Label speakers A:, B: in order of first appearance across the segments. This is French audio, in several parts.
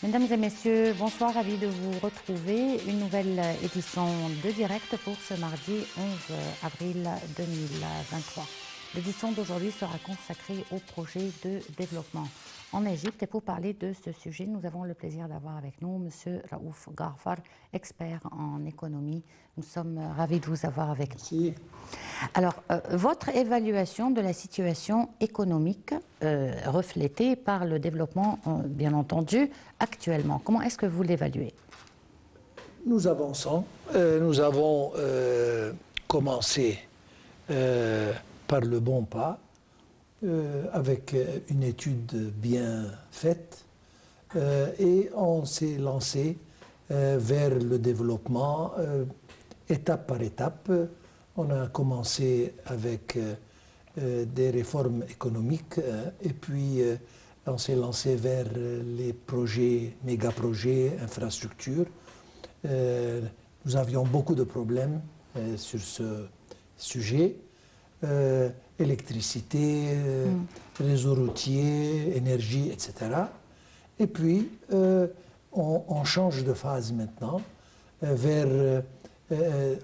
A: Mesdames et messieurs, bonsoir, ravi de vous retrouver. Une nouvelle édition de direct pour ce mardi 11 avril 2023. L'édition d'aujourd'hui sera consacrée au projet de développement en Égypte. Et pour parler de ce sujet, nous avons le plaisir d'avoir avec nous M. Raouf Garfar, expert en économie. Nous sommes ravis de vous avoir avec nous. Alors, euh, votre évaluation de la situation économique euh, reflétée par le développement, euh, bien entendu, actuellement, comment est-ce que vous l'évaluez?
B: Nous avançons. nous avons commencé par le bon pas, euh, avec une étude bien faite, euh, et on s'est lancé euh, vers le développement étape par étape. On a commencé avec des réformes économiques, et puis on s'est lancé vers les projets, méga-projets, infrastructures. nous avions beaucoup de problèmes sur ce sujet. Euh, électricité, euh, mm. réseau routier, énergie, etc. Et puis, euh, on, change de phase maintenant vers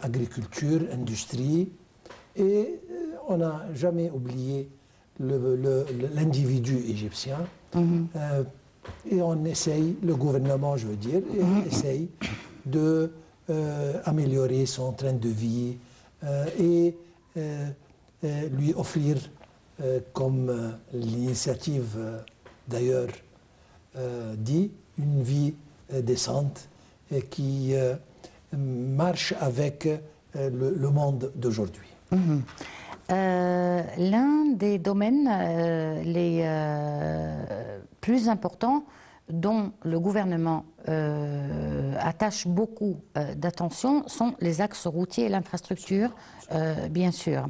B: agriculture, industrie, et on n'a jamais oublié l'individu égyptien. Mm-hmm. et on essaye, le gouvernement, je veux dire, mm-hmm. essaye de améliorer son train de vie et lui offrir, euh, comme euh, l'initiative d'ailleurs dit, une vie décente qui marche avec le, monde d'aujourd'hui.
A: Mhm. L'un des domaines les plus importants dont le gouvernement attache beaucoup d'attention sont les axes routiers et l'infrastructure, bien sûr.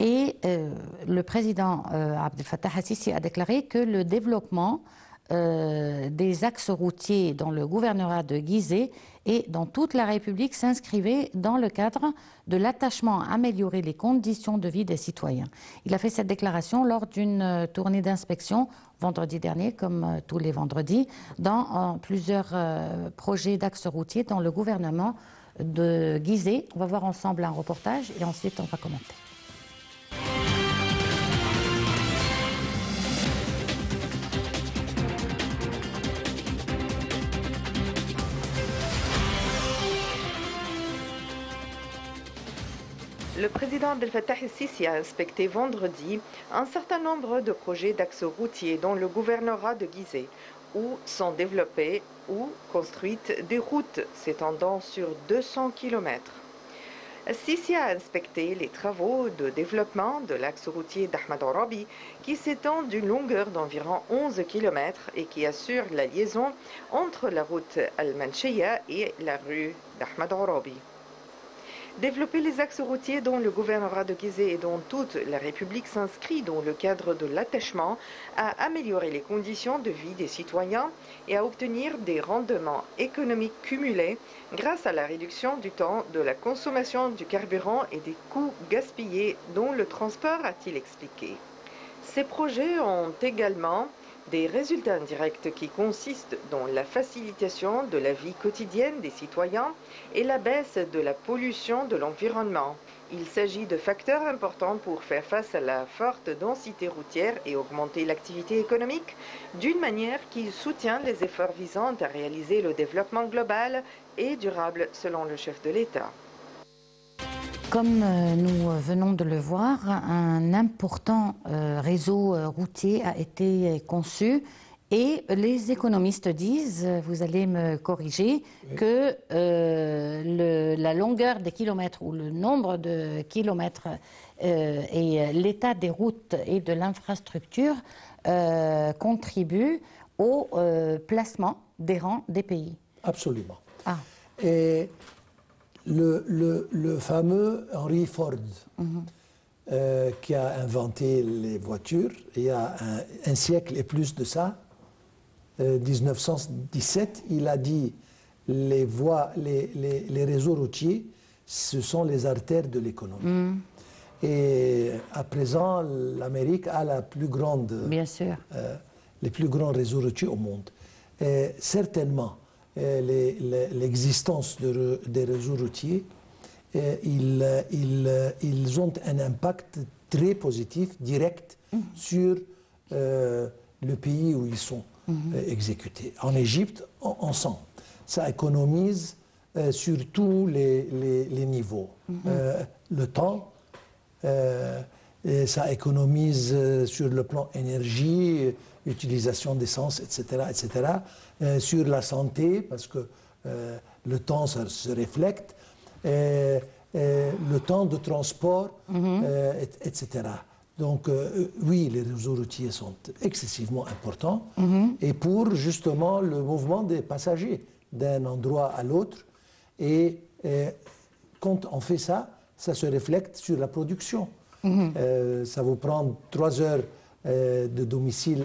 A: Et euh, le président euh, Abdel Fattah Hassisi a déclaré que le développement euh, des axes routiers dans le gouvernorat de Gizeh et dans toute la République s'inscrivait dans le cadre de l'attachement à améliorer les conditions de vie des citoyens. Il a fait cette déclaration lors d'une tournée d'inspection vendredi dernier, comme tous les vendredis, dans plusieurs projets d'axes routiers dans le gouvernement de Gizeh. On va voir ensemble un reportage et ensuite on va commenter.
C: Le président Abdel Fattah el-Sisi a inspecté vendredi un certain nombre de projets d'axes routiers dans le gouvernorat de Gizeh, où sont développées ou construites des routes s'étendant sur 200 km. Sisi a inspecté les travaux de développement de l'axe routier d'Ahmad Arabi qui s'étend d'une longueur d'environ 11 km et qui assure la liaison entre la route Al-Mancheya et la rue d'Ahmad Arabi. Développer les axes routiers dont le gouvernorat de Gizeh et dont toute la République s'inscrit dans le cadre de l'attachement à améliorer les conditions de vie des citoyens et à obtenir des rendements économiques cumulés grâce à la réduction du temps de la consommation du carburant et des coûts gaspillés dont le transport a-t-il expliqué. Ces projets ont également des résultats indirects qui consistent dans la facilitation de la vie quotidienne des citoyens et la baisse de la pollution de l'environnement. Il s'agit de facteurs importants pour faire face à la forte densité routière et augmenter l'activité économique d'une manière qui soutient les efforts visant à réaliser le développement global et durable selon le chef de l'État.
A: Comme euh, nous venons de le voir, un important euh, réseau euh, routier a été conçu et les économistes disent, vous allez me corriger, que la longueur des kilomètres ou le nombre de kilomètres et l'état des routes et de l'infrastructure contribuent au placement des rangs des pays.
B: Absolument. Ah. Et le, fameux Henry Ford, euh, qui a inventé les voitures, il y a un, siècle et plus de ça, 1917, euh, il a dit les voies, les, réseaux routiers, ce sont les artères de l'économie. Mhm. Et à présent, l'Amérique a la plus grande,
A: Bien sûr.
B: Euh, les plus grands réseaux routiers au monde. certainement, l'existence des réseaux routiers, ils, ils, ont un impact très positif, direct, mhm. sur le pays où ils sont mhm. exécutés. En Égypte, on, sent. Ça économise sur tous les, les, niveaux. Mhm. le temps, et ça économise sur le plan énergie, utilisation d'essence, etc., etc. Euh, sur la santé, parce que euh, le temps ça, se reflète, euh, le temps de transport, mhm. etc. Donc oui, les réseaux routiers sont excessivement importants. Mhm. Et pour justement le mouvement des passagers d'un endroit à l'autre. Et quand on fait ça, ça se reflète sur la production. Mhm. ça vous prend trois heures euh, de domicile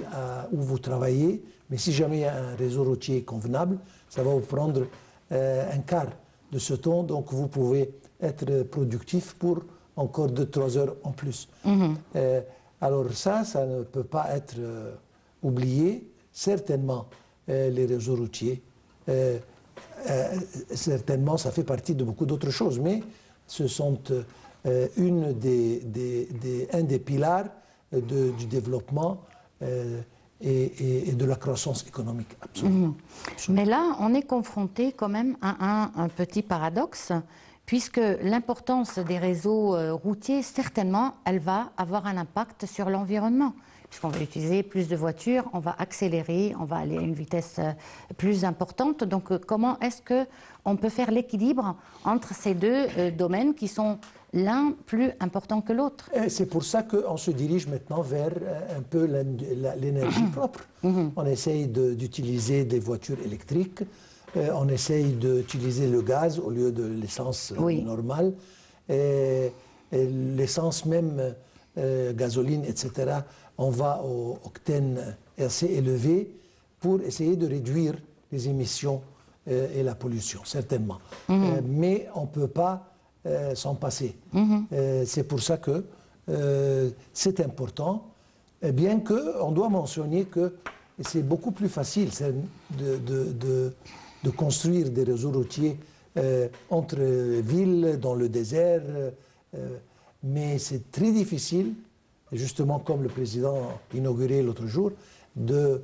B: où vous travaillez, mais si jamais il y a un réseau routier convenable, ça va vous prendre euh, un quart de ce temps, donc vous pouvez être productif pour encore 2-3 heures en plus. Mhm. Euh, alors ça, ça ne peut pas être oublié. Certainement, les réseaux routiers, certainement, ça fait partie de beaucoup d'autres choses, mais ce sont une des, un des pilars du développement euh, et, de la croissance économique. Absolument. Mhm.
A: Mais là, on est confronté quand même à un, petit paradoxe, puisque l'importance des réseaux euh, routiers, certainement, elle va avoir un impact sur l'environnement. Puisqu'on va utiliser plus de voitures, on va accélérer, on va aller à une vitesse euh, plus importante. Donc, comment est-ce qu'on peut faire l'équilibre entre ces deux domaines qui sont l'un plus important que l'autre?
B: C'est pour ça qu'on se dirige maintenant vers euh, un peu l'énergie propre. Mhm. On essaye d'utiliser des voitures électriques, euh, on essaye d'utiliser le gaz au lieu de l'essence euh, normale. L'essence même, gasoline, etc., on va au octane assez élevé pour essayer de réduire les émissions et la pollution, certainement. Mhm. mais on ne peut pas euh, s'en passer. Mhm. Euh, c'est pour ça que euh, c'est important, bien qu'on doit mentionner que c'est beaucoup plus facile de, de, de, construire des réseaux routiers entre villes, dans le désert, mais c'est très difficile, justement comme le président inauguré l'autre jour, de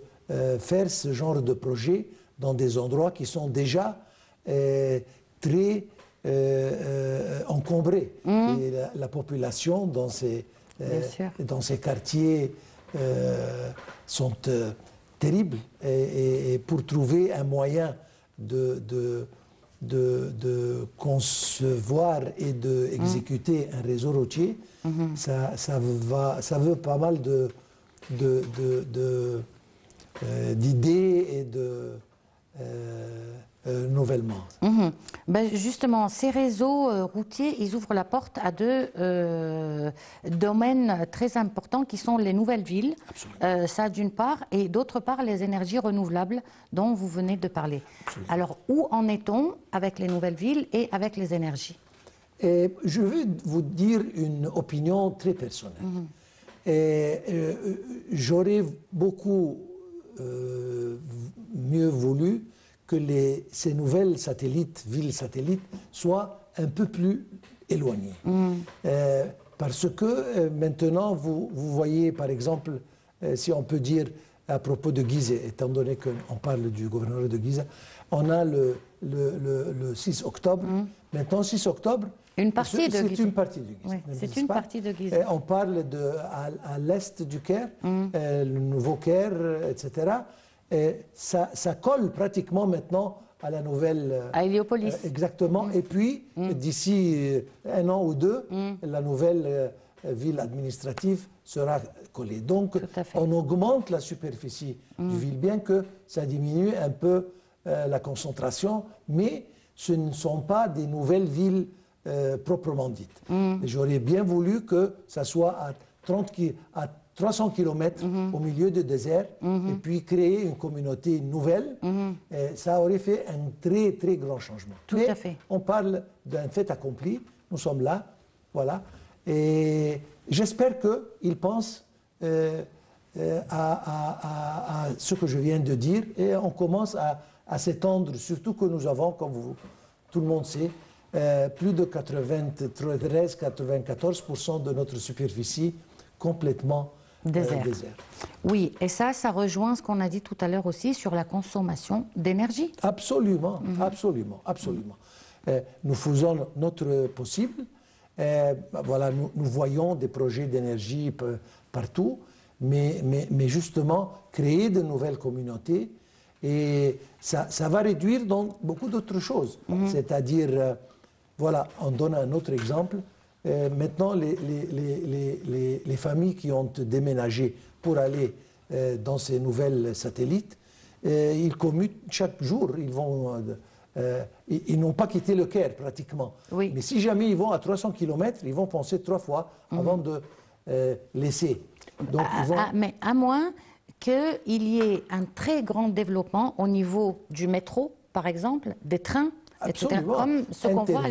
B: faire ce genre de projet dans des endroits qui sont déjà très euh, euh, encombré. Mmh. Et la, population dans ces, euh, dans ces quartiers sont terribles. Et, pour trouver un moyen de, de, de, concevoir et d'exécuter mmh. un réseau routier, mmh. ça, ça, va, ça veut pas mal de, d'idées et de euh, nouvellement.
A: Mhm. Ben justement, ces réseaux euh, routiers, ils ouvrent la porte à deux euh, domaines très importants qui sont les nouvelles villes, ça d'une part, et d'autre part les énergies renouvelables dont vous venez de parler. Alors, où en est-on avec les nouvelles villes et avec les énergies?
B: Et Je vais vous dire une opinion très personnelle. Mhm. J'aurais beaucoup mieux voulu que les, ces nouvelles satellites, villes satellites, soient un peu plus éloignées. Mm. Euh, parce que euh, maintenant, vous, vous, voyez, par exemple, euh, si on peut dire à propos de Gizeh, étant donné qu'on parle du gouverneur de Gizeh, on a le, le, le, 6 octobre. Mm. Maintenant, 6 octobre,
A: une partie de
B: C'est une partie du
A: Gizeh. c'est une partie de Gizeh.
B: on parle de, à, l'est du Caire, mm. le nouveau Caire, etc ça, ça, colle pratiquement maintenant à la nouvelle.
A: Euh, à Héliopolis.
B: Euh, exactement. Mm. Et puis, mm. d'ici euh, un an ou deux, mm. la nouvelle ville administrative sera collée. Donc, on augmente la superficie du ville, bien que ça diminue un peu la concentration, mais ce ne sont pas des nouvelles villes proprement dites. J'aurais bien voulu que ça soit à 30 à 300 km mhm. au milieu du désert mhm. et puis créer une communauté nouvelle, mhm. ça aurait fait un très très grand changement.
A: Tout à fait.
B: On parle d'un fait accompli, nous sommes là, voilà. Et j'espère qu'ils pensent euh, à, ce que je viens de dire et on commence à, s'étendre, surtout que nous avons, comme vous, tout le monde sait, plus de 93-94% de notre superficie complètement
A: désert. Oui, et ça, ça rejoint ce qu'on a dit tout à l'heure aussi sur la consommation d'énergie.
B: Absolument, mhm. absolument, absolument. Euh, nous faisons notre possible. Euh, voilà, nous, voyons des projets d'énergie partout, mais, mais, mais, justement, créer de nouvelles communautés, et ça, ça va réduire donc beaucoup d'autres choses. Mhm. C'est-à-dire, euh, voilà, on donne un autre exemple. Maintenant, les, les, les, les, familles qui ont déménagé pour aller dans ces nouvelles satellites, ils commutent chaque jour. Ils vont euh, ils, n'ont pas quitté le Caire pratiquement. Mais si jamais ils vont à 300 km, ils vont penser trois fois mhm. avant de euh, laisser.
A: Donc, mais à moins qu'il y ait un très grand développement au niveau du métro, par exemple, des trains,
B: Absolument.
A: comme
B: ce qu'on voit.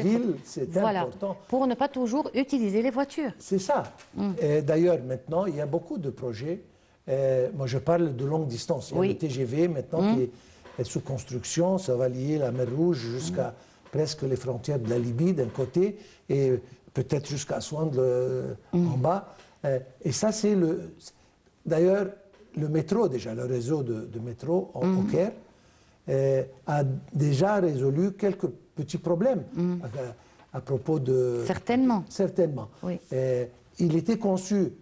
B: c'est voilà, important.
A: Pour ne pas toujours utiliser les voitures.
B: C'est ça. Mm. D'ailleurs, maintenant, il y a beaucoup de projets. Euh, moi, je parle de longue distance. Il y a le TGV maintenant mm. qui est est sous construction. Ça va lier la mer Rouge jusqu'à presque les frontières de la Libye d'un côté et peut-être jusqu'à Aswan en bas. Euh, et ça, c'est le. D'ailleurs, le métro, déjà, le réseau de, métro au mm. Caire, euh, a déjà résolu quelques petits problèmes mm. à, propos de.
A: Certainement.
B: Certainement.
A: Oui.
B: Euh, il était conçu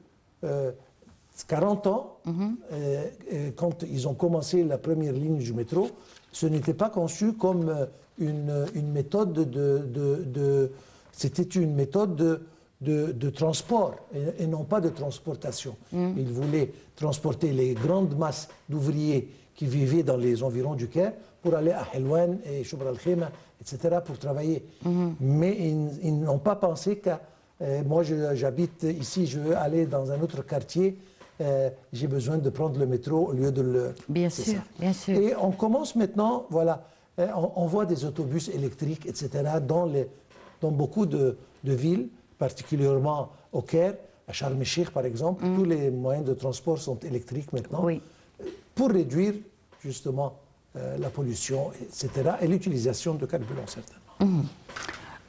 B: 40 ans, mhm. euh, euh, quand ils ont commencé la première ligne du métro, ce n'était pas conçu comme une, méthode de, c'était une méthode de, transport et, non pas de transportation. Mhm. Ils voulaient transporter les grandes masses d'ouvriers qui vivaient dans les environs du Caire pour aller à Helwan et Shubra al-Khema, etc., pour travailler. Mhm. Mais ils, n'ont pas pensé qu'à... moi, j'habite ici, je veux aller dans un autre quartier euh, j'ai besoin de prendre le métro au lieu de le...
A: Bien sûr, bien sûr.
B: Et on commence maintenant, voilà, euh, on, voit des autobus électriques, etc., dans, les, dans beaucoup de, de villes, particulièrement au Caire, à Sharm el par exemple, mm. tous les moyens de transport sont électriques maintenant,
A: oui.
B: Pour réduire justement euh, la pollution, etc., et l'utilisation de carburant, certainement.
A: Mm.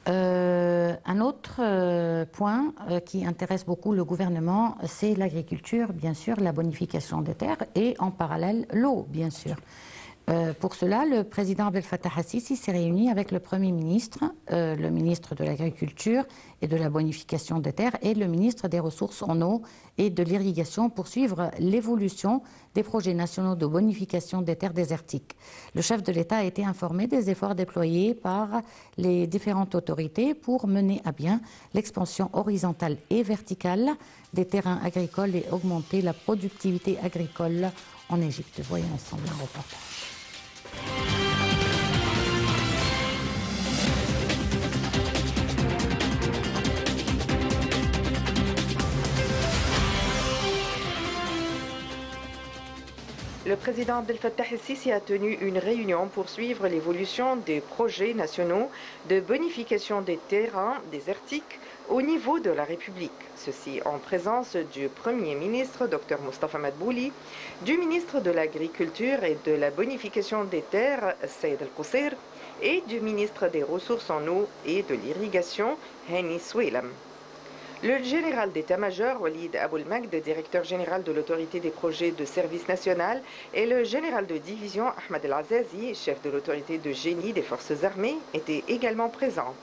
A: Euh, un autre euh, point qui intéresse beaucoup le gouvernement, c'est l'agriculture, bien sûr, la bonification des terres et en parallèle l'eau, bien sûr. Euh, pour cela, le président Abdel Fattah Assisi s'est réuni avec le Premier ministre, euh, le ministre de l'Agriculture et de la Bonification des Terres et le ministre des Ressources en eau et de l'Irrigation pour suivre l'évolution des projets nationaux de bonification des terres désertiques. Le chef de l'État a été informé des efforts déployés par les différentes autorités pour mener à bien l'expansion horizontale et verticale des terrains agricoles et augmenter la productivité agricole en Égypte. Voyons ensemble un reportage. Thank you.
C: Le président Abdel Fattah el-Sisi a tenu une réunion pour suivre l'évolution des projets nationaux de bonification des terrains désertiques au niveau de la République. Ceci en présence du Premier ministre, Dr Mustafa Madbouli, du ministre de l'Agriculture et de la Bonification des Terres, Saïd El-Qusir, et du ministre des Ressources en eau et de l'Irrigation, Hani Souilam. Le général d'état-major Walid Aboul Magd, directeur général de l'autorité des projets de service national, et le général de division Ahmed El Azazi, chef de l'autorité de génie des forces armées, étaient également présents.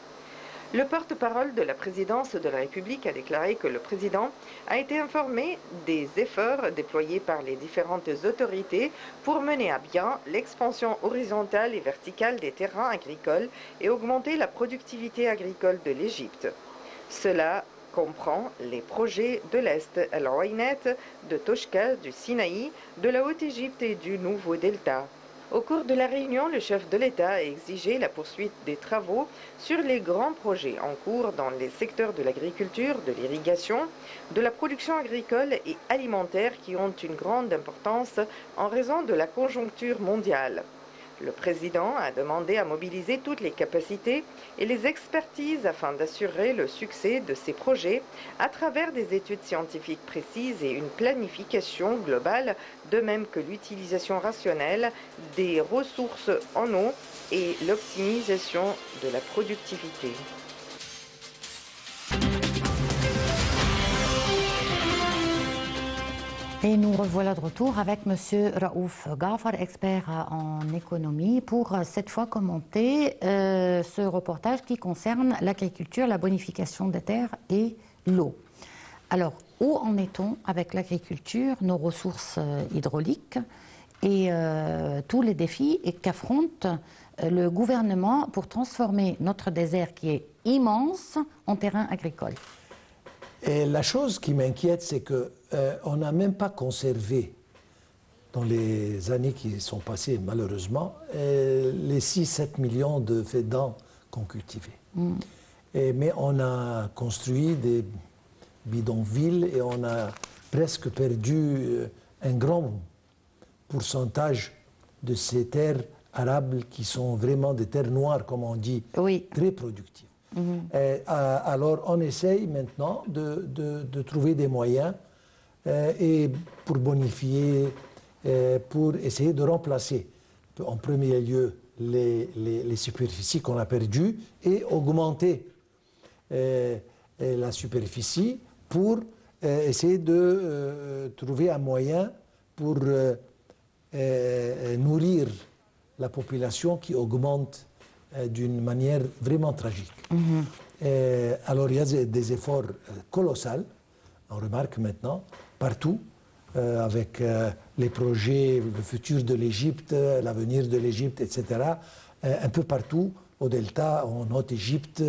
C: Le porte-parole de la présidence de la République a déclaré que le président a été informé des efforts déployés par les différentes autorités pour mener à bien l'expansion horizontale et verticale des terrains agricoles et augmenter la productivité agricole de l'Égypte. Cela comprend les projets de l'Est, El de Toshka, du Sinaï, de la Haute-Égypte et du Nouveau Delta. Au cours de la réunion, le chef de l'État a exigé la poursuite des travaux sur les grands projets en cours dans les secteurs de l'agriculture, de l'irrigation, de la production agricole et alimentaire qui ont une grande importance en raison de la conjoncture mondiale. Le président a demandé à mobiliser toutes les capacités et les expertises afin d'assurer le succès de ces projets à travers des études scientifiques précises et une planification globale, de même que l'utilisation rationnelle des ressources en eau et l'optimisation de la productivité.
A: Et nous revoilà de retour avec M. Raouf Gafar, expert en économie, pour cette fois commenter euh, ce reportage qui concerne l'agriculture, la bonification des terres et l'eau. Alors, où en est-on avec l'agriculture, nos ressources euh, hydrauliques et euh, tous les défis qu'affronte le gouvernement pour transformer notre désert qui est immense en terrain agricole?
B: Et la chose qui m'inquiète, c'est qu'on euh, n'a même pas conservé, dans les années qui sont passées, malheureusement, euh, les 6-7 millions de fédans qu'on cultivait. Mm. mais on a construit des bidonvilles et on a presque perdu euh, un grand pourcentage de ces terres arables qui sont vraiment des terres noires, comme on dit, très productives. Euh, alors on essaye maintenant de, trouver des moyens euh, et pour bonifier, euh, pour essayer de remplacer en premier lieu les, superficies qu'on a perdues et augmenter la superficie pour essayer de trouver un moyen pour nourrir la population qui augmente d'une manière vraiment tragique. Mhm. Euh, alors il y a des efforts euh, colossaux, on remarque maintenant, partout, avec les projets, le futur de l'Égypte, l'avenir de l'Égypte, etc., un peu partout, au Delta, en Haute-Égypte,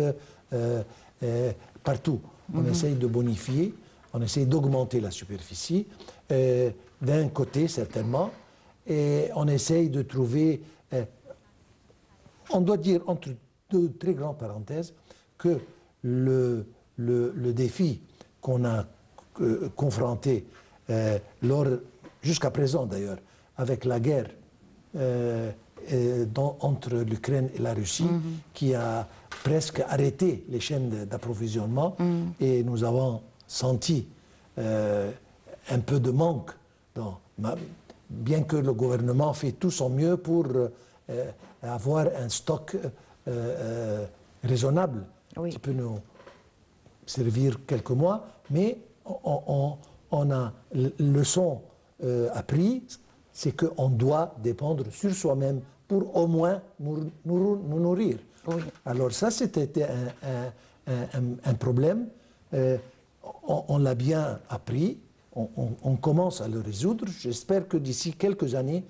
B: partout. On mhm. essaye de bonifier, on essaye d'augmenter la superficie, d'un côté certainement, et on essaye de trouver on doit dire, entre deux très grandes parenthèses, que le, le, défi qu'on a euh, confronté euh, jusqu'à présent d'ailleurs, avec la guerre euh, entre l'Ukraine et la Russie, mhm. qui a presque arrêté les chaînes d'approvisionnement, mhm. et nous avons senti un peu de manque, bien que le gouvernement fait tout son mieux pour avoir un stock euh, euh, raisonnable qui peut nous servir quelques mois, mais on, a le leçon euh, appris, c'est qu'on doit dépendre sur soi-même pour au moins nous, nourrir. Alors ça, c'était un, problème. on, l'a bien appris, on, on, commence à le résoudre. J'espère que d'ici quelques années,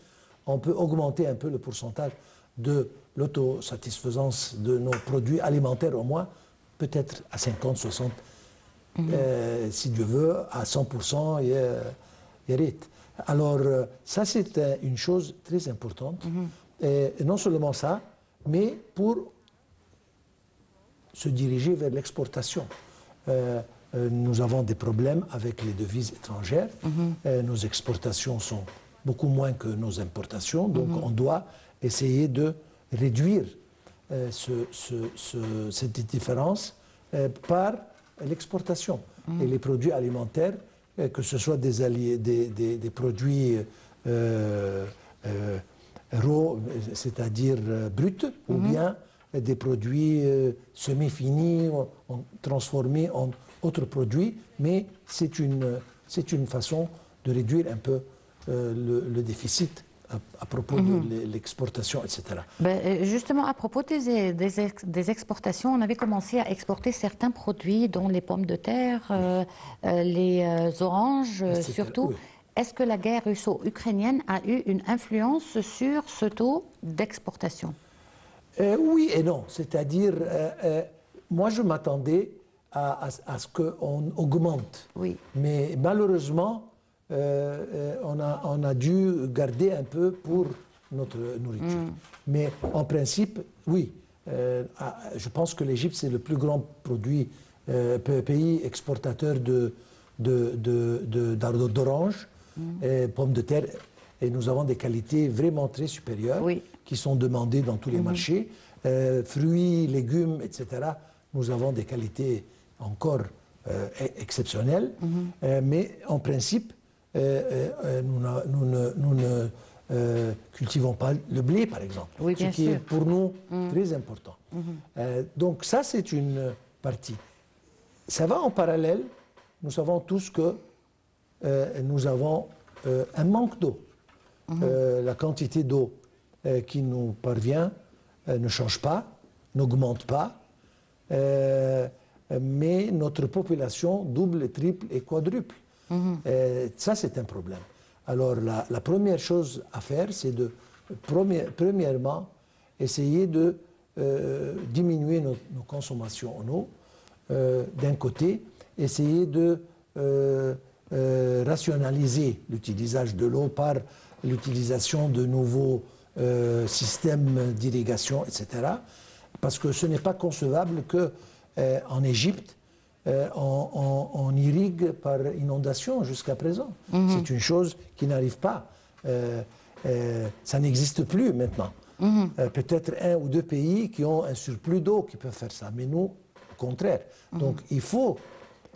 B: on peut augmenter un peu le pourcentage de l'autosatisfaisance de nos produits alimentaires au moins, peut-être à 50, 60, mhm. euh, si Dieu veut, à 100% et, et Alors euh, ça c'est euh, une chose très importante. Mhm. et non seulement ça, mais pour se diriger vers l'exportation. nous avons des problèmes avec les devises étrangères. Mhm. nos exportations sont beaucoup moins que nos importations, donc on doit essayer de réduire euh, cette différence euh, par l'exportation. Mm. Et les produits alimentaires, euh, que ce soit des, des, produits raw, c'est-à-dire bruts, ou mm-hmm. bien des produits semi-finis, transformés en autres produits, mais c'est une, une façon de réduire un peu le déficit à, propos de mhm. l'exportation, etc.
A: Ben, euh, justement, à propos des, des, exportations, on avait commencé à exporter certains produits, dont les pommes de terre, euh, euh, les oranges surtout. Est-ce que la guerre russo-ukrainienne a eu une influence sur ce taux d'exportation?
B: Oui et non. C'est-à-dire, moi je m'attendais à, à, à, ce qu'on augmente.
A: Oui.
B: Mais malheureusement, euh, euh, on, a, on, a, dû garder un peu pour notre nourriture. Mm. Mais en principe, oui. Euh, ah, je pense que l'Égypte, c'est le plus grand produit, pays exportateur de, d'oranges, de, mm. pommes de terre, et nous avons des qualités vraiment très supérieures. qui sont demandés dans tous les marchés. Euh, fruits, légumes, etc. Nous avons des qualités encore e- exceptionnelles, mais en principe, nous, n'a- nous ne, nous ne, euh, cultivons pas le blé, par exemple,
A: Oui,
B: ce qui est pour nous très important. Euh, donc ça, c'est une partie. Ça va en parallèle. Nous savons tous que euh, nous avons euh, un manque d'eau. Euh, la quantité d'eau euh, qui nous parvient euh, ne change pas, n'augmente pas, euh, mais notre population double, triple et quadruple. Euh, ça, c'est un problème. Alors, la, première chose à faire, c'est de, première- premièrement, essayer de euh, diminuer nos, consommations en eau. Euh, D'un côté, essayer de rationaliser l'utilisation de l'eau par l'utilisation de nouveaux systèmes d'irrigation, etc. Parce que ce n'est pas concevable que en Égypte, euh, on, on- on irrigue par inondation jusqu'à présent. C'est une chose qui n'arrive pas. Euh, euh, ça n'existe plus maintenant. Euh, Peut-être un ou deux pays qui ont un surplus d'eau qui peuvent faire ça, mais nous, au contraire. Donc il faut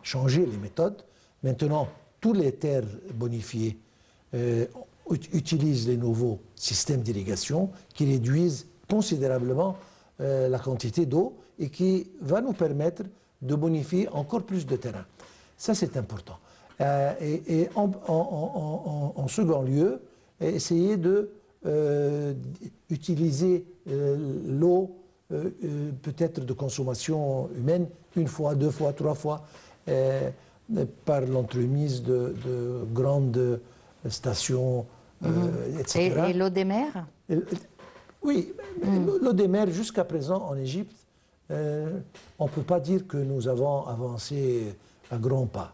B: changer les méthodes. Maintenant, tous les terres bonifiées euh, ut- utilisent les nouveaux systèmes d'irrigation qui réduisent considérablement euh, la quantité d'eau et qui va nous permettre de bonifier encore plus de terrain. Ça, c'est important. Euh, et et en, en- en- en- en second lieu, essayer de euh, utiliser euh, l'eau peut-être de consommation humaine une fois, deux fois, trois fois, par l'entremise de, de grandes stations, euh, etc.
A: Et, et l'eau des mers?
B: Oui, mais l'eau des mers jusqu'à présent en Égypte, euh, on ne peut pas dire que nous avons avancé à grands pas.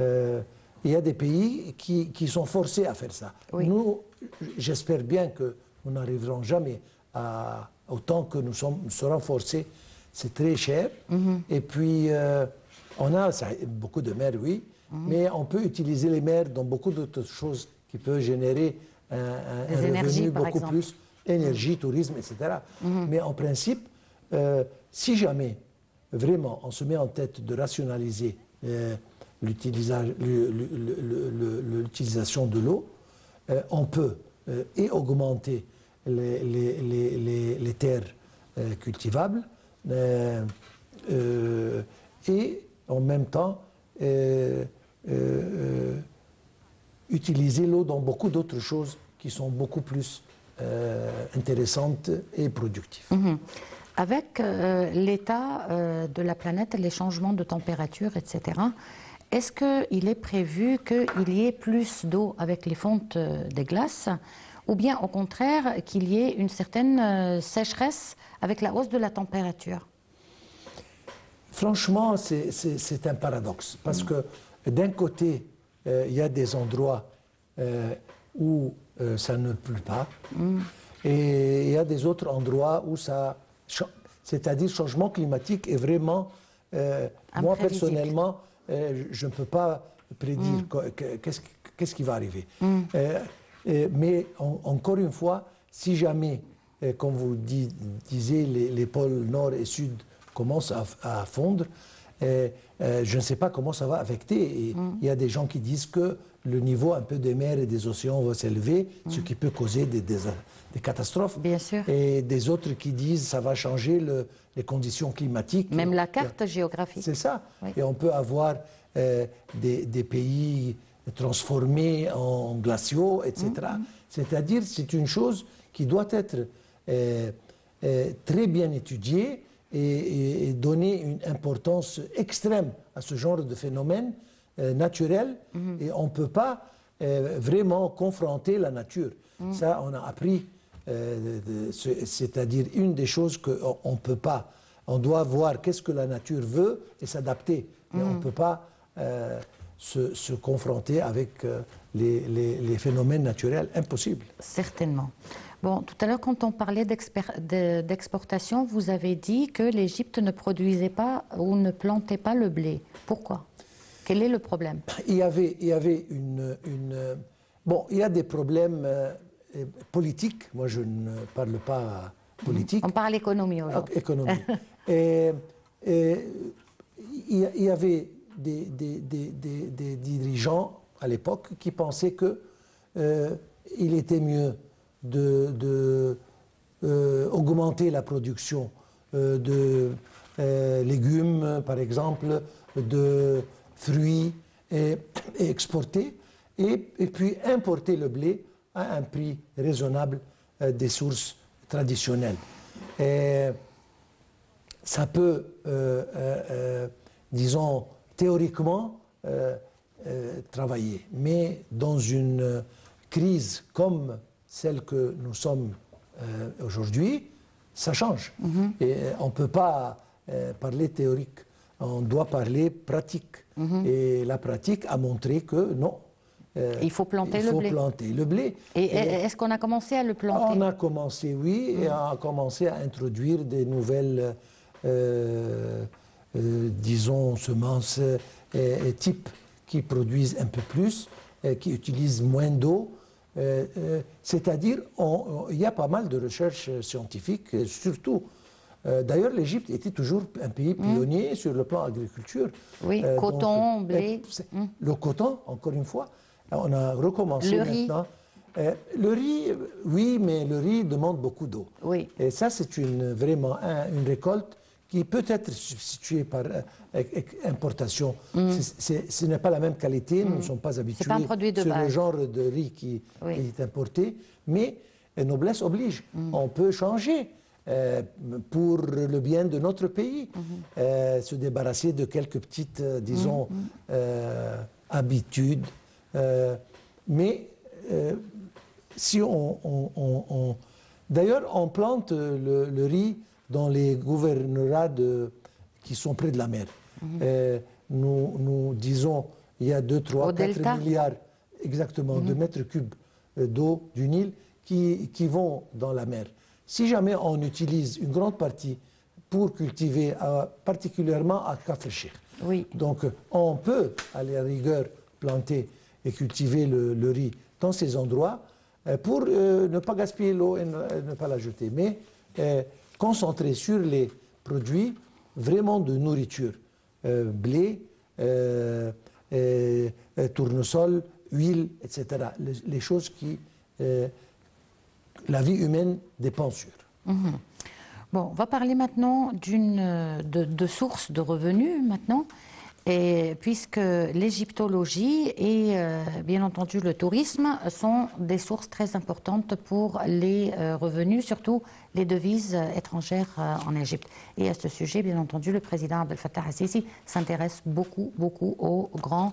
B: Euh, il y a des pays qui, qui sont forcés à faire ça.
A: Oui.
B: Nous, j'espère bien que nous n'arriverons jamais à autant que nous, sommes, nous serons forcés. C'est très cher. Et puis, euh, on a ça, beaucoup de mers, oui, mais on peut utiliser les mers dans beaucoup d'autres choses qui peuvent générer un, revenu beaucoup
A: exemple.
B: plus énergie, tourisme, etc. Mais en principe, euh, si jamais vraiment on se met en tête de rationaliser euh, l'utilisation de l'eau, euh, on peut euh, et augmenter les, terres cultivables et en même temps utiliser l'eau dans beaucoup d'autres choses qui sont beaucoup plus intéressantes et productives.
A: Mhm. Avec euh, l'état euh, de la planète, les changements de température, etc., est-ce qu'il est prévu qu'il y ait plus d'eau avec les fontes euh, des glaces ou bien au contraire qu'il y ait une certaine sécheresse avec la hausse de la température?
B: Franchement, c'est- un paradoxe. Parce que d'un côté, euh, il y a des endroits où ça ne pleut pas. Et il y a des autres endroits où ça... C'est-à-dire changement climatique est vraiment... euh, moi, personnellement, euh, je ne peux pas prédire que- qu'est-ce qui- va arriver. Euh, euh, mais en- encore une fois, si jamais, comme vous di- disiez, les, les pôles nord et sud commencent à, à fondre, je ne sais pas comment ça va affecter. Et Il y a des gens qui disent que le niveau un peu des mers et des océans va s'élever, ce qui peut causer des, des- des catastrophes.
A: Bien sûr.
B: Et des autres qui disent ça va changer le- les conditions climatiques.
A: Même la carte géographique.
B: C'est ça.
A: Oui.
B: Et on peut avoir euh, des, des pays transformés en glaciaux, etc.
A: Mm-hmm.
B: C'est-à-dire, c'est une chose qui doit être euh, euh, très bien étudiée et, et- et donner une importance extrême à ce genre de phénomène naturel.
A: Mm-hmm.
B: Et on ne peut pas vraiment confronter la nature.
A: Mm.
B: Ça, on a appris. Euh, C'est-à-dire, une des choses qu'on ne peut pas. On doit voir qu'est-ce que la nature veut et s'adapter. Mais on ne peut pas euh, se, se confronter avec euh, les, les- les phénomènes naturels. Impossible.
A: Certainement. Bon, tout à l'heure, quand on parlait d'exportation, vous avez dit que l'Égypte ne produisait pas ou ne plantait pas le blé. Pourquoi? Quel est le problème?
B: Il y avait, il y avait une, une- Bon, il y a des problèmes euh, politique. Moi, je ne parle pas politique.
A: On parle économie aujourd'hui.
B: Économie. et, il y avait des, des, dirigeants à l'époque qui pensaient que il était mieux de, augmenter la production de légumes, par exemple, de fruits et, exporter, et, puis importer le blé à un prix raisonnable euh, des sources traditionnelles. Et ça peut, euh, euh, disons, théoriquement travailler, mais dans une crise comme celle que nous sommes aujourd'hui, ça change. Mm-hmm. Et on ne peut pas parler théorique on doit parler pratique. Mhm. Et la pratique a montré que non.
A: Euh, il faut planter le
B: blé.
A: Il
B: faut planter le blé.
A: Et, est-ce qu'on a commencé à le planter
B: On a commencé, oui, et mhm. on a commencé à introduire des nouvelles, euh, euh, disons, semences types qui produisent un peu plus, qui utilisent moins d'eau. C'est-à-dire, il y a pas mal de recherches scientifiques, surtout d'ailleurs, l'Égypte était toujours un pays mm. pionnier sur le plan agriculture.
A: Oui, euh, coton, blé.
B: Mm. Le coton, encore une fois, on a recommencé
A: le
B: maintenant. Euh, le riz, oui, mais le riz demande beaucoup d'eau.
A: Oui.
B: Et ça, c'est une, vraiment une récolte qui peut être substituée par importation. Mm. ce n'est pas la même qualité, nous ne sommes pas habitués
A: pas de
B: sur le genre de riz qui est importé, mais noblesse oblige. On peut changer. Euh, pour le bien de notre pays, mhm. euh, se débarrasser de quelques petites, euh, disons, mhm. Habitudes. mais si on... D'ailleurs, on plante le, riz dans les gouvernorats de, qui sont près de la mer. Mhm. nous, nous, disons, il y a 2, 3, 4 milliards exactement de mètres cubes d'eau du Nil qui, qui vont dans la mer. Si jamais on utilise une grande partie pour cultiver, euh, particulièrement à
A: oui.
B: donc on peut, à la rigueur, planter cultiver le, riz dans ces endroits euh, pour euh, ne pas gaspiller l'eau et ne, pas la jeter, mais concentrer sur les produits vraiment de nourriture, blé, tournesol, huile, etc. Les, choses qui la vie humaine dépend sur.
A: Mhm. Bon, on va parler maintenant d'une de, de sources de revenus maintenant. Et puisque l'égyptologie et euh, bien entendu le tourisme sont des sources très importantes pour les euh, revenus, surtout les devises étrangères euh, en Égypte. Et à ce sujet, bien entendu, le président Abdel Fattah al-Sisi s'intéresse beaucoup, beaucoup aux grands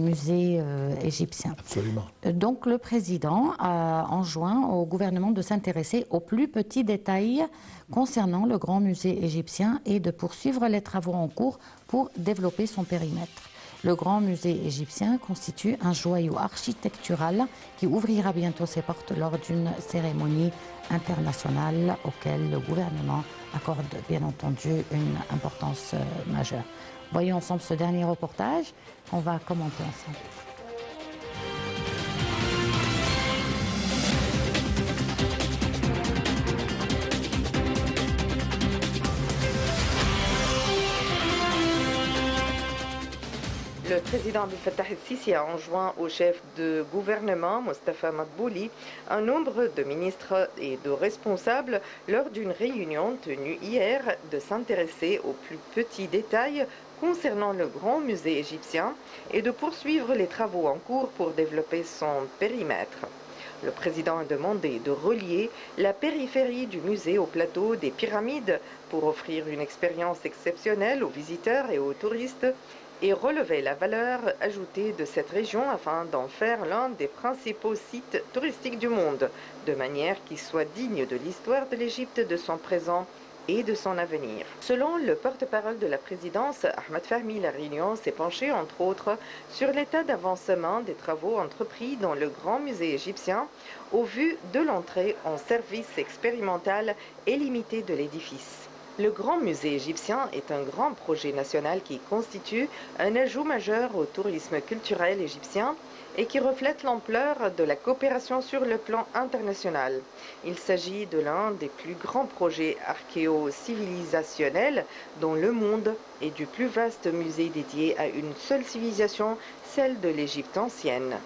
A: musées égyptiens.
B: Absolument.
A: Donc le président a enjoint au gouvernement de s'intéresser aux plus petits détails concernant le grand musée égyptien et de poursuivre les travaux en cours pour développer son périmètre. Le Grand Musée égyptien constitue un joyau architectural qui ouvrira bientôt ses portes lors d'une cérémonie internationale auquel le gouvernement accorde bien entendu une importance euh, majeure. Voyons ensemble ce dernier reportage qu'on va commenter ensemble.
C: Le président Abdel Fattah el-Sisi a enjoint au chef de gouvernement, Mustafa Madbouli, un nombre de ministres et de responsables lors d'une réunion tenue hier de s'intéresser aux plus petits détails concernant le grand musée égyptien et de poursuivre les travaux en cours pour développer son périmètre. Le président a demandé de relier la périphérie du musée au plateau des pyramides pour offrir une expérience exceptionnelle aux visiteurs et aux touristes et relever la valeur ajoutée de cette région afin d'en faire l'un des principaux sites touristiques du monde, de manière qu'il soit digne de l'histoire de l'Égypte, de son présent et de son avenir. Selon le porte-parole de la présidence, Ahmed Fahmi, la réunion s'est penchée entre autres sur l'état d'avancement des travaux entrepris dans le grand musée égyptien au vu de l'entrée en service expérimental et limité de l'édifice. Le Grand Musée égyptien est un grand projet national qui constitue un ajout majeur au tourisme culturel égyptien et qui reflète l'ampleur de la coopération sur le plan international. Il s'agit de l'un des plus grands projets archéo-civilisationnels dans le monde et du plus vaste musée dédié à une seule civilisation, celle de l'Égypte ancienne.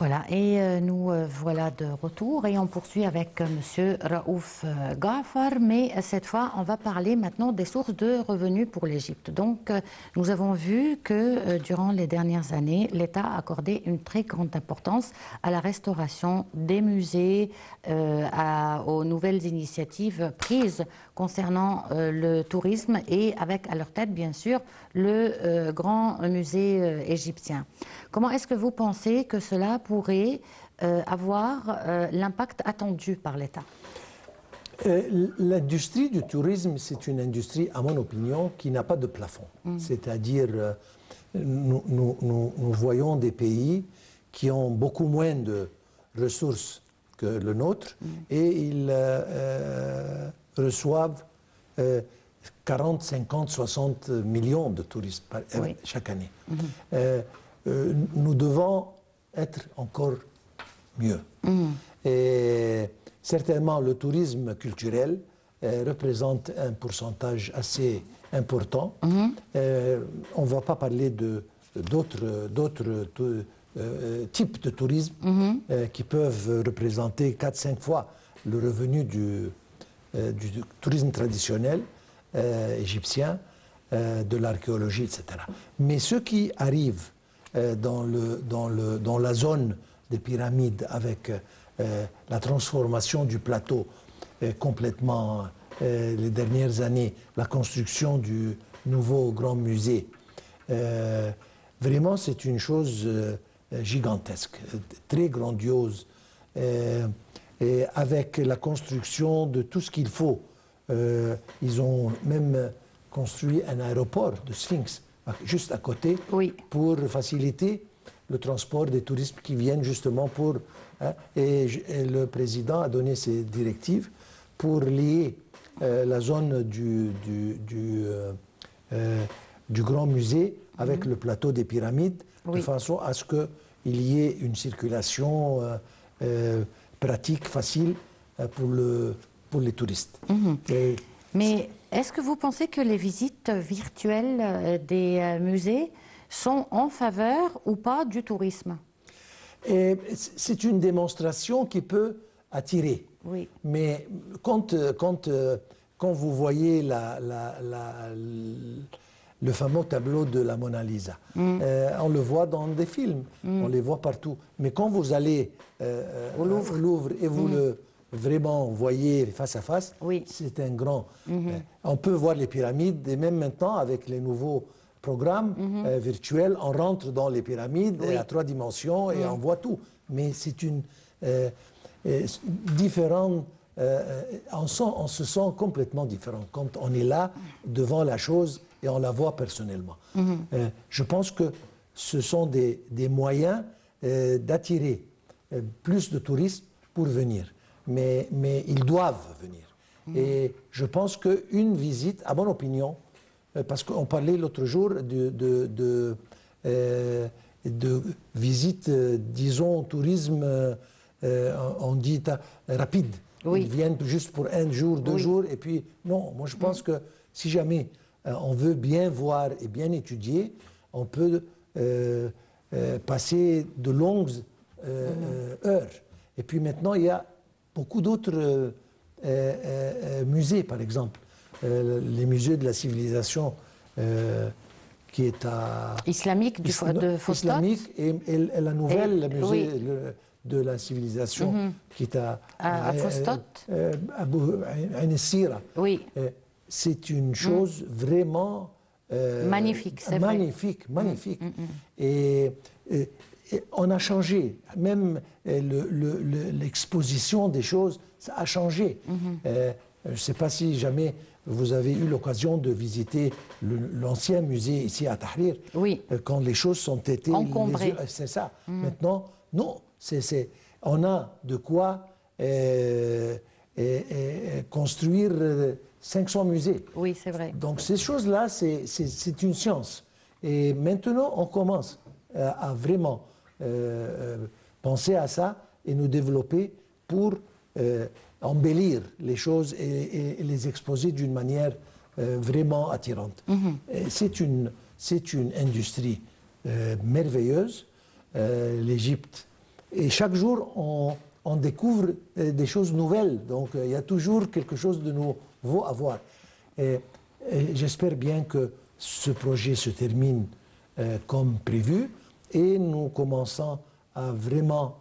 A: Voilà, et euh, nous euh, voilà de retour et on poursuit avec euh, M. Raouf Gafar, mais cette fois, on va parler maintenant des sources de revenus pour l'Égypte. Donc, nous avons vu que durant les dernières années, l'État a accordé une très grande importance à la restauration des musées, aux nouvelles initiatives prises concernant le tourisme et avec à leur tête, bien sûr, le grand musée égyptien. Comment est-ce que vous pensez que cela pourrait euh, avoir euh, l'impact attendu par l'État
B: euh, L'industrie du tourisme, c'est une industrie, à mon opinion, qui n'a pas de plafond. Mm. C'est-à-dire, nous, nous, voyons des pays qui ont beaucoup moins de ressources que le nôtre mm. et ils reçoivent 40, 50, 60 millions de touristes chaque année. Mm-hmm. Euh, nous devons être encore mieux. Et certainement, le tourisme culturel euh, représente un pourcentage assez important. Euh, on ne va pas parler d'autres types de tourisme mm-hmm. qui peuvent représenter 4-5 fois le revenu du, du tourisme traditionnel égyptien, de l'archéologie, etc. Mais ceux qui arrivent euh, dans, le, dans, le, dans, la zone des pyramides avec euh, la transformation du plateau euh, complètement les dernières années, la construction du nouveau grand musée. vraiment, c'est une chose gigantesque, très grandiose, et avec la construction de tout ce qu'il faut. ils ont même construit un aéroport de Sphinx juste à côté, pour faciliter le transport des touristes qui viennent justement pour... Hein, et, le président a donné ses directives pour lier euh, la zone du, du, euh, euh, Grand Musée avec mhm. le plateau des pyramides, de façon à ce qu'il y ait une circulation pratique, facile pour, le, pour les touristes.
A: Mhm. Mais est-ce que vous pensez que les visites virtuelles euh, des euh, musées sont en faveur ou pas du tourisme?
B: C'est une démonstration qui peut attirer.
A: Oui.
B: Mais quand, quand, quand vous voyez la, le fameux tableau de la Mona Lisa, mm. euh, on le voit dans des films, mm. on les voit partout. Mais quand vous allez au, Louvre. et vous mm. le vraiment voyez face à face,
A: oui.
B: c'est un grand. Mhm. Euh, on peut voir les pyramides et même maintenant avec les nouveaux programmes mhm. euh, virtuels, on rentre dans les pyramides à trois dimensions et mhm. on voit tout. Mais c'est une euh, différente. on, on, se sent complètement différent quand on est là devant la chose et on la voit personnellement. je pense que ce sont des, des moyens d'attirer plus de touristes pour venir mais, mais ils doivent venir. Mm. Et je pense qu'une visite, à mon opinion, euh, parce qu'on parlait l'autre jour de, de, de, euh, de visite, euh, disons, tourisme, on dit rapide. Ils viennent juste pour un jour, deux jours, et puis non, moi je pense mm. que si jamais on veut bien voir et bien étudier, on peut passer de longues mm. heures. Et puis maintenant, il y a beaucoup d'autres euh, euh, euh, musées, par exemple. les musées de la civilisation qui est à...
A: Islamique du, de
B: Islamique et, la nouvelle, le musée de la civilisation mhm. qui est à...
A: À, à Fostot
B: À
A: Oui.
B: C'est une chose vraiment...
A: magnifique, c'est
B: Magnifique, vrai. magnifique. Mhm, mhm, et, on a changé. Même euh, l'exposition des choses, ça a changé. Mhm. Euh, je ne sais pas si jamais vous avez eu l'occasion de visiter l'ancien musée ici à Tahrir.
A: Oui.
B: Euh, quand les choses sont été
A: encombrées.
B: C'est ça. Mhm. Maintenant, non. c'est on a de quoi construire 500 musées.
A: Oui, c'est vrai.
B: Donc ces choses-là, c'est une science. Et maintenant, on commence à, vraiment penser à ça et nous développer pour embellir les choses et, les exposer d'une manière vraiment attirante. Mhm. C'est une, une industrie merveilleuse, l'Égypte. Et chaque jour, on, on découvre euh, des choses nouvelles. Donc euh, il y a toujours quelque chose de nouveau à voir. Et, j'espère bien que ce projet se termine euh, comme prévu et nous commençons à vraiment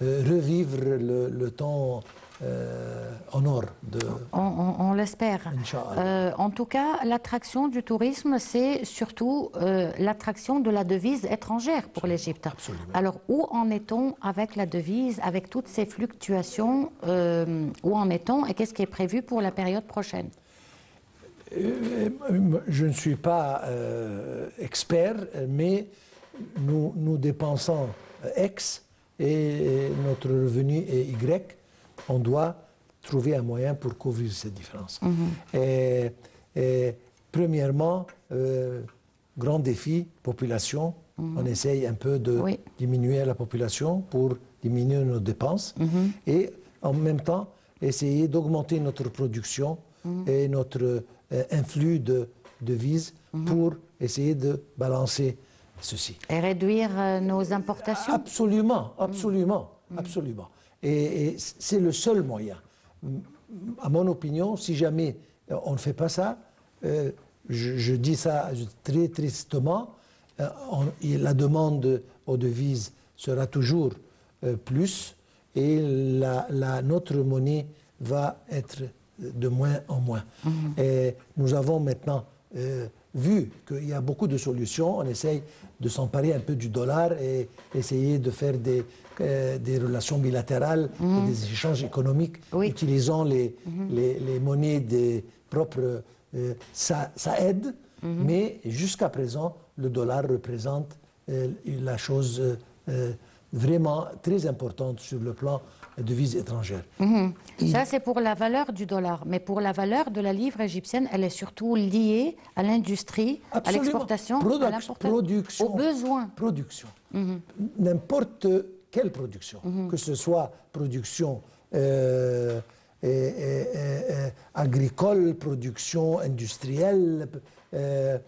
B: revivre le temps euh, en or. De...
A: On, l'espère. Euh, en tout cas, l'attraction du tourisme, c'est surtout euh, l'attraction de la devise étrangère pour l'Égypte. Alors, où en est-on avec la devise, avec toutes ces fluctuations Où en est-on et qu'est-ce qui est prévu pour la période prochaine?
B: Je ne suis pas expert, mais nous, nous dépensons X et notre revenu est Y on doit trouver un moyen pour couvrir cette différence. Mhm. et, premièrement, euh, grand défi, population. Mhm. On essaye un peu de diminuer la population pour diminuer nos dépenses mhm. et en même temps essayer d'augmenter notre production et notre euh, influx de devises pour essayer de balancer ceci.
A: Et réduire euh, nos importations
B: Absolument, absolument, absolument. Et, c'est le seul moyen. À mon opinion, si jamais euh, on ne fait pas ça, euh, je, dis ça très tristement, euh, la demande aux devises sera toujours plus et la, notre monnaie va être de moins en moins. Mhm. Et nous avons maintenant vu qu'il y a beaucoup de solutions. On essaye de s'emparer un peu du dollar et essayer de faire des, euh, des relations bilatérales, mhm. des échanges économiques, utilisant les, mhm. les, les, monnaies des propres. Euh, ça, ça, aide, mais jusqu'à présent, le dollar représente euh, la chose vraiment très importante sur le plan devises étrangères.
A: Ça, c'est pour la valeur du dollar. Mais pour la valeur de la livre égyptienne, elle est surtout liée à l'industrie, à l'exportation, à l'importation, aux besoins.
B: Production. N'importe quelle production, mhm. que ce soit production euh, agricole, production industrielle, euh,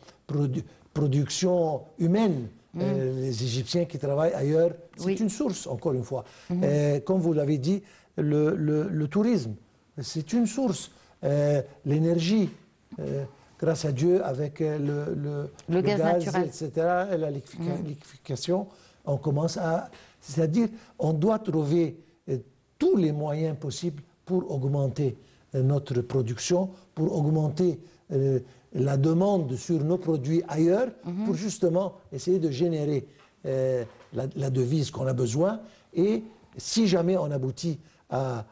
B: production humaine. Euh, les Égyptiens qui travaillent ailleurs, c'est une source, encore une fois. Mhm. comme vous l'avez dit, le, tourisme, c'est une source. L'énergie, grâce à Dieu, avec le,
A: le gaz, naturel.
B: etc., la liquéfaction, on commence à c'est-à-dire, on doit trouver euh, tous les moyens possibles pour augmenter euh, notre production, pour augmenter euh, la demande sur nos produits ailleurs, mhm. pour justement essayer de générer la, devise qu'on a besoin. Et si jamais on aboutit à,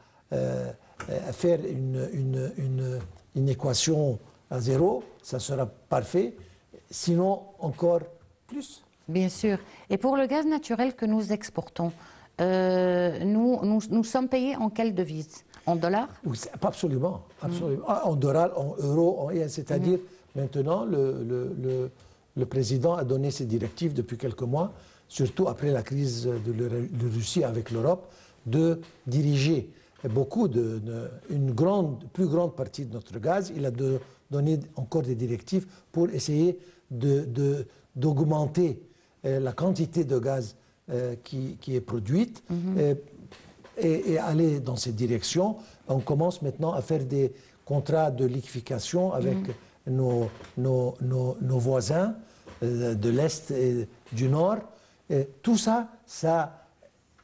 B: faire une, une, équation à zéro, ça sera parfait. Sinon, encore plus.
A: Bien sûr. Et pour le gaz naturel que nous exportons, euh, nous, nous, sommes payés en quelle devise? En dollars?
B: Oui, Absolument. absolument. Ah, en dollars, en euros, c'est-à-dire mhm. maintenant, le, le, le, président a donné ses directives depuis quelques mois, surtout après la crise de, de Russie avec l'Europe, de diriger beaucoup, de, une grande, plus grande partie de notre gaz. Il a donné encore des directives pour essayer d'augmenter euh, la quantité de gaz euh, qui, est produite mhm. euh, et, aller dans cette direction. On commence maintenant à faire des contrats de liquéfaction avec mhm. nos, nos, nos, voisins de l'Est et du Nord. Et tout ça, ça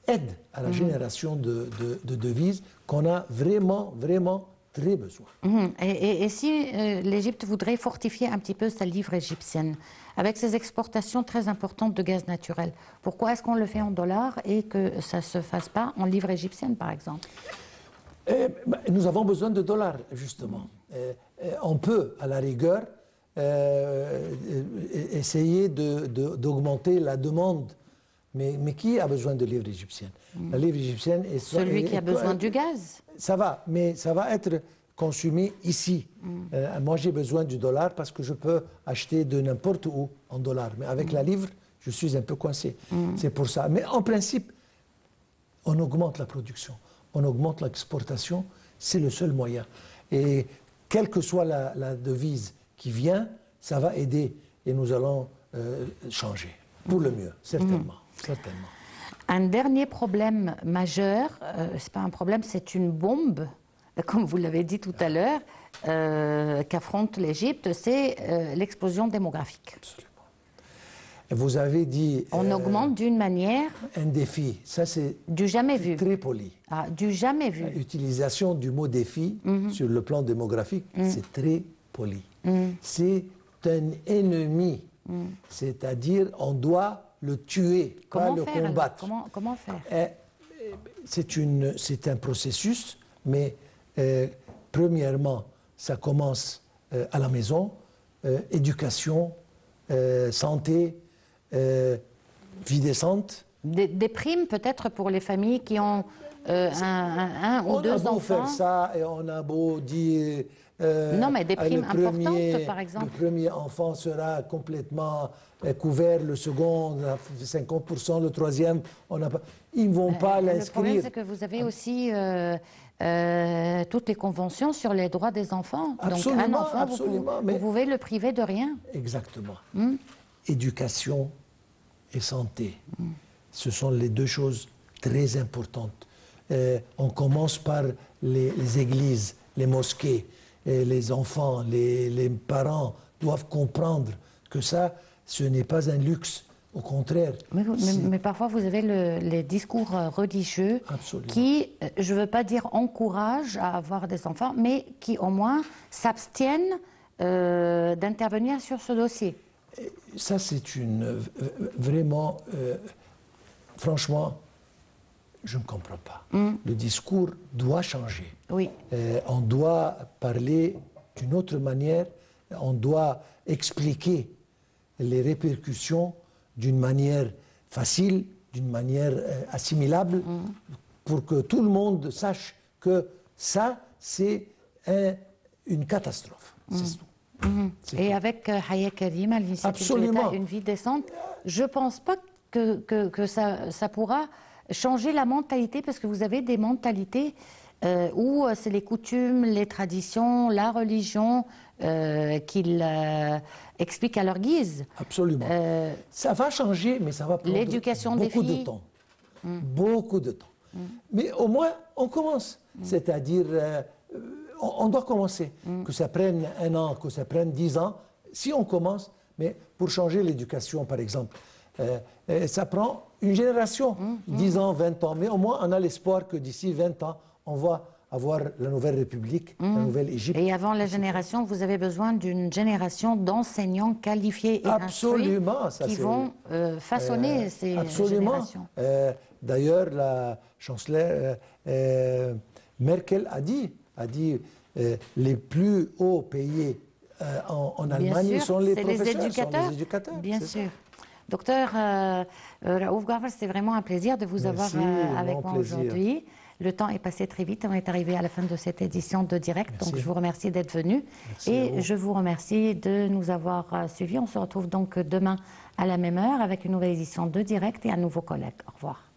B: aide à la mhm. génération de, de devises qu'on a vraiment, vraiment très besoin.
A: Mhm. Et, si euh, l'Égypte voudrait fortifier un petit peu sa livre égyptienne, avec ses exportations très importantes de gaz naturel, pourquoi est-ce qu'on le fait en dollars et que ça ne se fasse pas en livre égyptienne, par exemple?
B: Eh, bah, Nous avons besoin de dollars, justement. Eh, eh, on peut, à la rigueur, essayer d'augmenter la demande. Mais, mais qui a besoin de livre égyptienne La livre égyptienne est...
A: Celui
B: est-
A: qui a
B: est-
A: besoin du gaz?
B: Ça va, mais ça va être consumé ici. Euh, moi, j'ai besoin du dollar parce que je peux acheter de n'importe où en dollars. Mais avec la livre, je suis un peu coincé. C'est pour ça. Mais en principe, on augmente la production, on augmente l'exportation, c'est le seul moyen. Et quelle que soit la, devise qui vient, ça va aider et nous allons euh, changer pour le mieux, certainement, certainement.
A: Un dernier problème majeur, euh, c'est pas un problème, c'est une bombe, comme vous l'avez dit tout à l'heure, euh, qu'affronte l'Égypte, c'est euh, l'explosion démographique.
B: Absolument. Vous avez dit
A: On
B: euh,
A: augmente d'une manière
B: un défi, ça c'est
A: du jamais vu.
B: très poli.
A: Ah, du jamais vu.
B: L'utilisation du mot défi sur le plan démographique, c'est très poli. C'est un ennemi, c'est-à-dire on doit le tuer,
A: Comment
B: pas le
A: faire
B: combattre.
A: comment, comment faire?
B: Eh, eh, c'est un processus, mais euh, premièrement, ça commence euh, à la maison, euh, éducation, santé, vie décente.
A: des, des primes peut-être pour les familles qui ont un, un- un ou
B: on a
A: deux
B: beau
A: enfants.
B: faire ça et on a beau dire.
A: Non, mais des primes importantes, par exemple.
B: Le premier enfant sera complètement couvert, le second, on a fait 50%, le troisième, on n'a pas. Ils ne vont pas
A: Euh, Le problème,
B: l'inscrire.
A: c'est que vous avez aussi euh, euh, toutes les conventions sur les droits des enfants. Donc un
B: Absolument,
A: enfant, vous,
B: absolument,
A: vous-
B: mais-
A: vous pouvez le priver de rien.
B: Exactement.
A: Hmm?
B: Éducation et santé. Ce sont les deux choses très importantes. Euh, on commence par les, les églises, les mosquées. Et les enfants, les, les parents doivent comprendre que ça, ce n'est pas un luxe. Au contraire.
A: Mais, parfois, vous avez le- les discours euh, religieux
B: Absolument.
A: qui, euh, je ne veux pas dire encouragent à avoir des enfants, mais qui au moins s'abstiennent euh, d'intervenir sur ce dossier.
B: Ça, c'est une. Vraiment, euh, franchement, je ne comprends pas. Le discours doit changer.
A: Oui.
B: Euh, on doit parler d'une autre manière, on doit expliquer les répercussions d'une manière facile, d'une manière euh, assimilable, pour que tout le monde sache que ça, c'est un- une catastrophe. C'est tout. C'est
A: Et
B: tout.
A: avec euh, Haya Karima, l'initiative de l'État, une vie décente, je ne pense pas que, que, que ça, ça pourra changer la mentalité, parce que vous avez des mentalités euh, où euh, c'est les coutumes, les traditions, la religion euh, qu'ils euh, expliquent à leur guise.
B: Absolument. Ça va changer, mais ça va prendre
A: L'éducation des
B: beaucoup de
A: filles.
B: Temps. Beaucoup de temps. Mais au moins, on commence.
A: Mm.
B: C'est-à-dire, on, on doit commencer.
A: Mm.
B: Que ça prenne un an, que ça prenne dix ans. Si on commence, mais pour changer l'éducation, par exemple, ça prend une génération,
A: Mm.
B: 10 ans, 20 ans. Mais au moins, on a l'espoir que d'ici 20 ans, on va avoir la nouvelle République, la nouvelle Égypte.
A: Et avant la génération, vous avez besoin d'une génération d'enseignants qualifiés et
B: Absolument,
A: instruits
B: ça,
A: qui
B: c'est-
A: vont euh, façonner
B: Euh,
A: ces
B: absolument.
A: générations.
B: Euh, D'ailleurs, la chancelière euh, Merkel a dit, a dit les plus hauts payés en, Allemagne
A: sûr,
B: sont les
A: c'est
B: professeurs, sont
A: éducateurs.
B: les éducateurs.
A: Bien
B: c'est ça.
A: sûr. Docteur euh, Raouf c'était vraiment un plaisir de vous
B: Merci,
A: avoir euh, avec moi aujourd'hui. Le temps est passé très vite. On est arrivé à la fin de cette édition de Direct.
B: Merci.
A: Donc, je vous remercie d'être venu.
B: Merci
A: Et je vous remercie de nous avoir euh, suivis. On se retrouve donc demain à la même heure avec une nouvelle édition de Direct et un nouveau collègue. Au revoir.